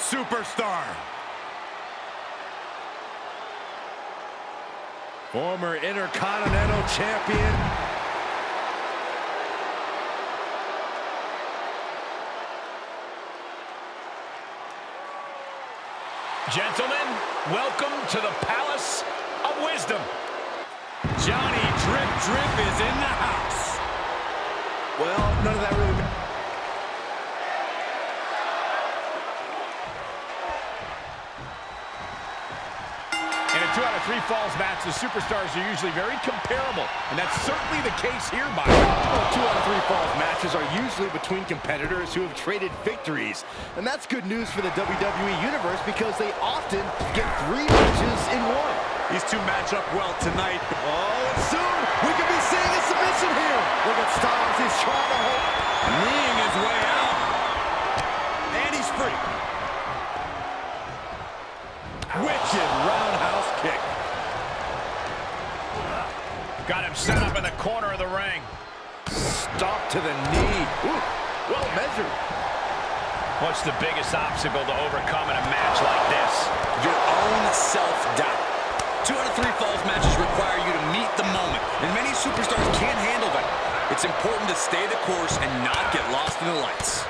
superstar. Former Intercontinental Champion. Gentlemen, welcome to the Palace of Wisdom. Johnny Drip Drip is in the house. Well, none of that really In two out of three falls matches, the superstars are usually very comparable, and that's certainly the case here, Byron. Well, two out of three falls matches are usually between competitors who have traded victories. And that's good news for the WWE Universe because they often get three matches in one. These two match up well tonight. Oh, and soon we could be seeing a submission here. Look at Styles, he's trying to hold. Kneeing his way out. And he's free. Wicked roundhouse kick. Got him set up in the corner of the ring. Stop to the knee. Ooh, well measured. What's the biggest obstacle to overcome in a match like this? Your own self-doubt. Two out of three falls matches require you to meet the moment, and many superstars can't handle that. It's important to stay the course and not get lost in the lights.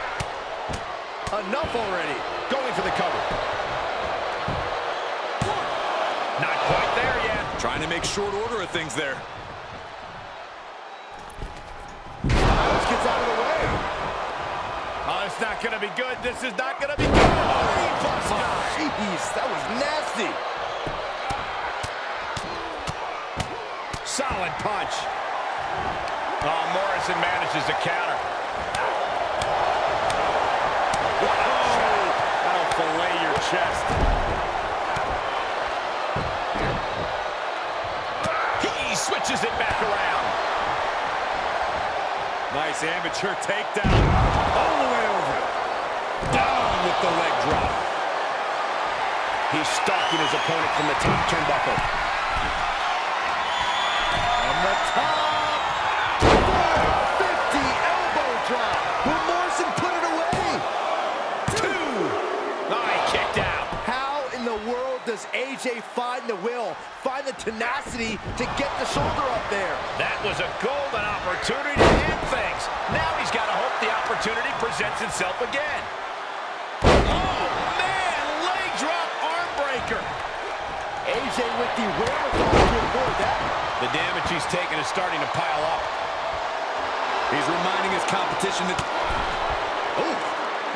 Enough already. Going for the cover. Not quite there yet. Trying to make short order of things there. Not going to be good. This is not going to be good. Oh, Jeez, that was nasty. Solid punch. Oh, Morrison manages to counter. That'll fillet your chest. He switches it back around. Nice amateur takedown. All the way over. Down with the leg drop. He's stalking his opponent from the top turnbuckle. From the top. 450 elbow drop. Will Morrison put it away? Two. Oh, he kicked out. How in the world does AJ find the will, find the tenacity to get the shoulder up there? That was a golden opportunity to end things. Now he's got to hope the opportunity presents itself again. Oh, man, leg drop arm breaker. With the wherewithal to avoid that. The damage he's taken is starting to pile up. He's reminding his competition that Oh,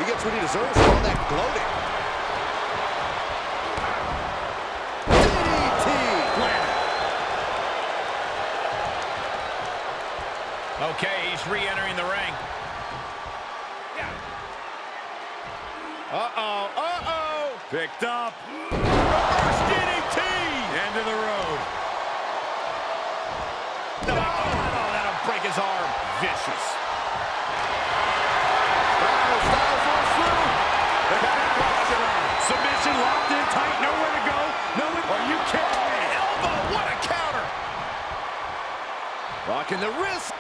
he gets what he deserves for all that gloating. DDT. Okay, he's re-entering the ring. Uh-oh, uh-oh. Picked up. Reverse DDT. End of the road. Oh, that'll break his arm. Vicious. Styles, Styles rolls through. They got it crossed around. Submission locked in tight. Nowhere to go. Nowhere. Are you kidding me? Elbow, what a counter. Rocking the wrist.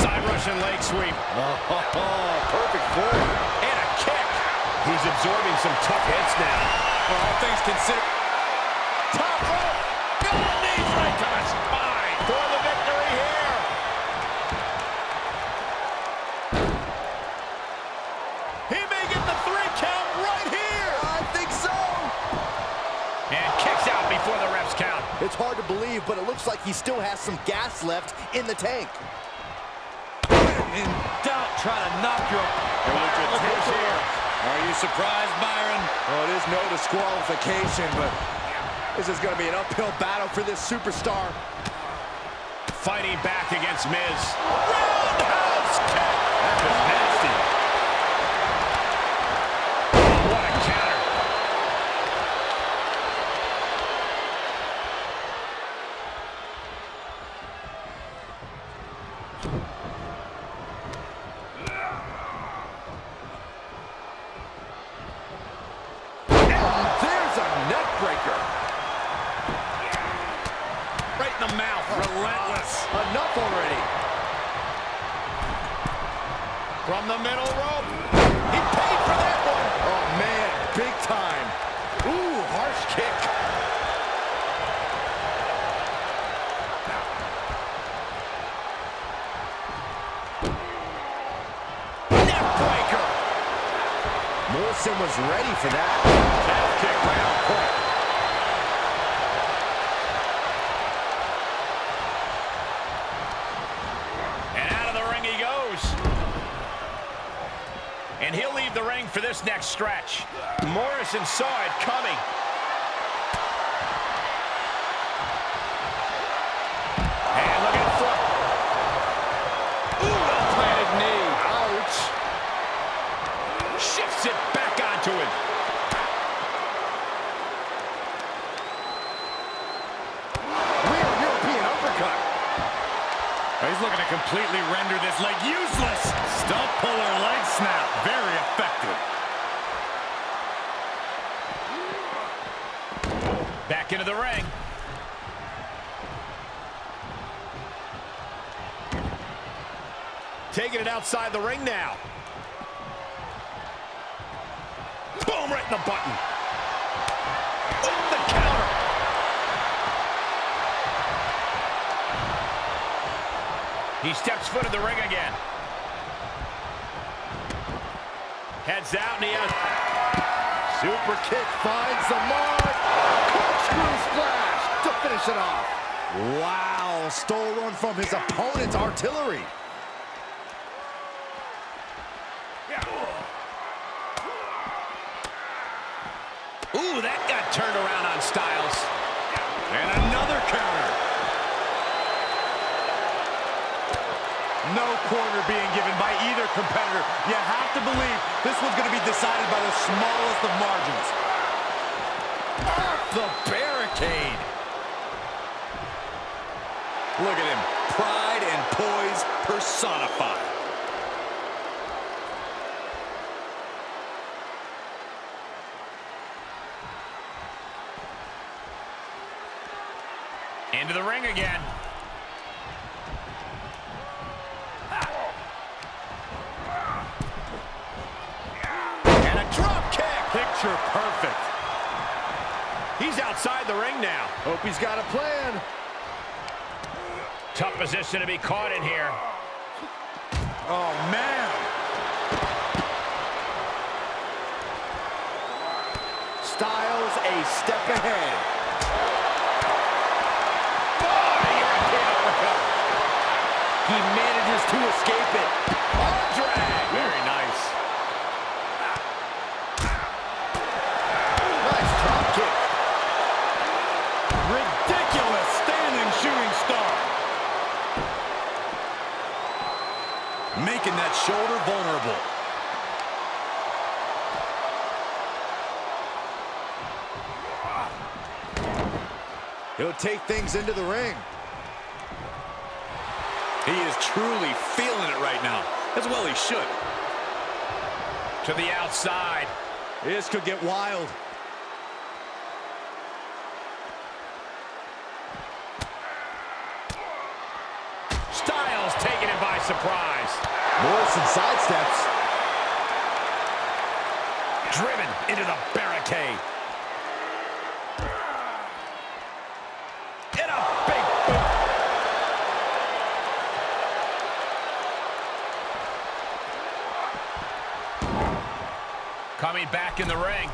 Side Russian leg sweep. Oh, perfect form. And a kick. He's absorbing some tough hits now. All things considered. Top rope. Good knees right to the spine for the victory here. He may get the three count right here. I think so. And kicks out before the refs count. It's hard to believe, but it looks like he still has some gas left in the tank. In doubt, trying to knock your opponent here. Are you surprised, Byron? Oh, it is no disqualification, but this is going to be an uphill battle for this superstar. Fighting back against Miz. Roundhouse kick. That was nasty. What a counter. There's a neck breaker. Right in the mouth. Relentless. Enough already. From the middle rope. He paid for that one. Oh, man, big time. Ooh, harsh kick. Neckbreaker. Morrison was ready for that. Calf kick right on point. And out of the ring he goes. And he'll leave the ring for next stretch. Morrison saw it coming. And look at foot. Ooh, well-planted knee. Ouch. Shifts it back onto him. Real European uppercut. He's looking to completely render this leg useless. Stump puller leg snap. Very effective. Back into the ring. Taking it outside the ring now. Boom, right in the button. Oh, the counter. He steps foot in the ring again. Heads out and he has... Super kick finds the mark. Corkscrew splash to finish it off. Wow, stole one from his opponent's artillery. Ooh, that got turned around on Styles. And another counter. No corner being given by either competitor. You have to believe this one's going to be decided by the smallest of margins. Off the barricade. Look at him. Pride and poise personified. Into the ring again. And a drop kick. Picture perfect. Outside the ring now. Hope he's got a plan. Tough position to be caught in here. Oh, man. Styles a step ahead. He manages to escape it. On drag. Very nice. Nice drop kick. Ridiculous standing shooting star. Making that shoulder vulnerable. He'll take things into the ring. He is truly feeling it right now. As well he should. To the outside. This could get wild. Styles taking it by surprise. Morrison sidesteps. Driven into the barricade. In a big boot. Coming back in the ring.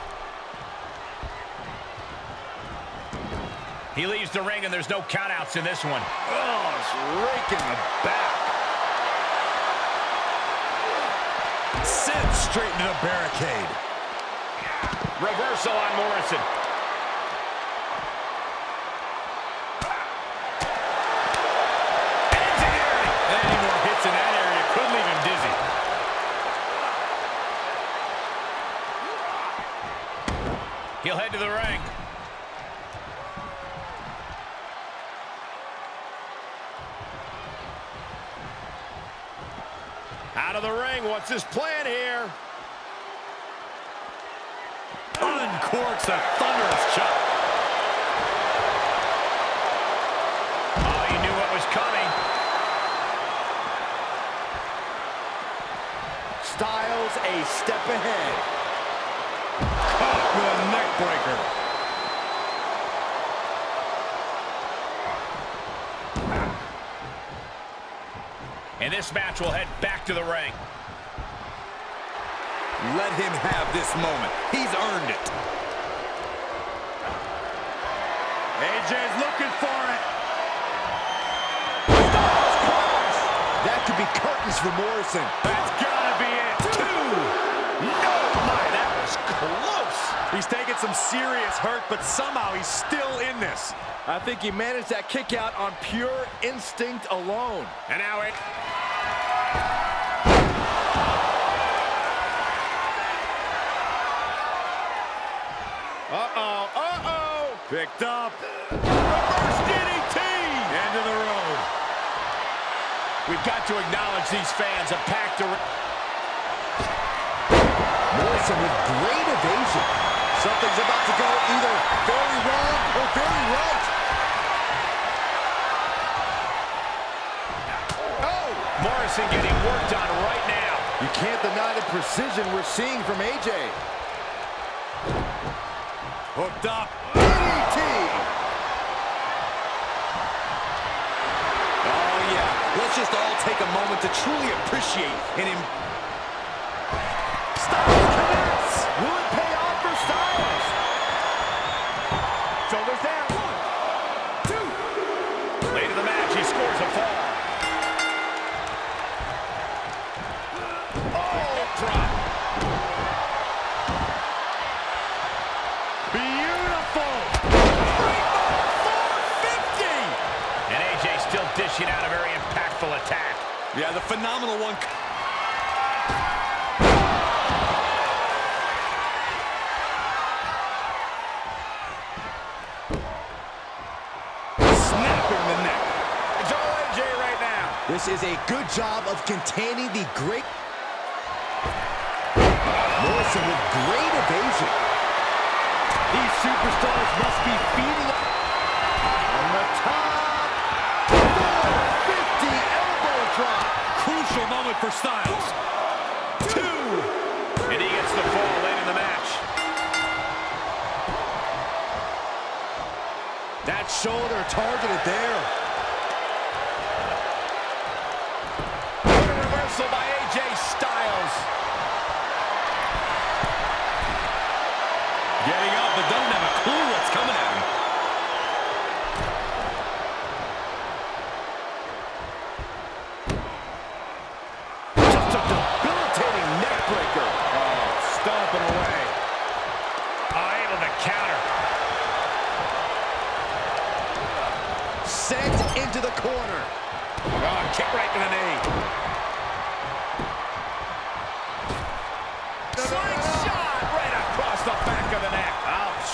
He leaves the ring and there's no countouts in this one. Oh, it's raking the back. Sent straight into the barricade. Reversal on Morrison. Any more hits in that area could leave him dizzy. He'll head to the ring. Out of the ring, what's his plan here? Uncorks a thunderous chop. Oh, he knew what was coming. Styles a step ahead. And this match will head back to the ring. Let him have this moment. He's earned it. AJ's looking for it. That could be curtains for Morrison. That's gotta be it. Two. No, my, that was close. He's taking some serious hurt, but somehow he's still in this. I think he managed that kick out on pure instinct alone. And now it. Uh-oh, uh-oh. Picked up. Reverse DDT. End of the road. We've got to acknowledge these fans have packed a... Morrison with great evasion. Something's about to go either very wrong or very right. Morrison getting worked on right now. You can't deny the precision we're seeing from AJ. Hooked up. DDT! Oh, yeah. Let's just all take a moment to truly appreciate and Styles connects! Will it pay off for Styles? Shoulders down. Late in the match, he scores a fall. Impactful attack. Yeah, the phenomenal one. Snapping the neck. It's all AJ right now. This is a good job of containing the great... Morrison with great evasion. These superstars must be feeding up. Drop. Crucial moment for Styles. Two. And he gets the fall late in the match. That shoulder targeted there. What a reversal by AJ Styles. Getting up, but doesn't have a clue what's coming at him. Just a debilitating neck breaker. Oh, stomping away. Oh, able to counter. Sent into the corner. Oh, kick right to the knee. Slingshot right across the back of the neck. Ouch.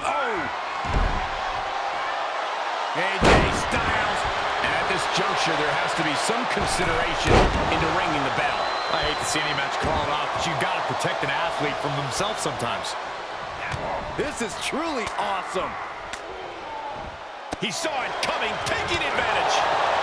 Oh. AJ Styles. And at this juncture, there has to be some consideration into ringing the bell. I hate to see any match called off, but you've got to protect an athlete from himself sometimes. This is truly awesome. He saw it coming, taking advantage.